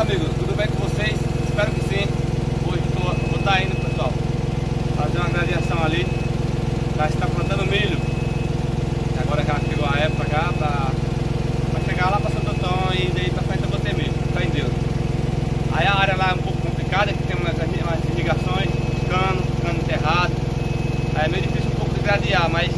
amigos, tudo bem com vocês? Espero que sim. Hoje tô, vou estar tá indo, pessoal, fazer uma gradiação ali. Já está plantando milho. Agora já chegou a época já para chegar lá para Santo Antônio e daí para frente eu vou ter milho, tá em Deus. Aí a área lá é um pouco complicada, que tem umas, umas irrigações, cano, cano enterrado. Aí é meio difícil um pouco de gradear, mas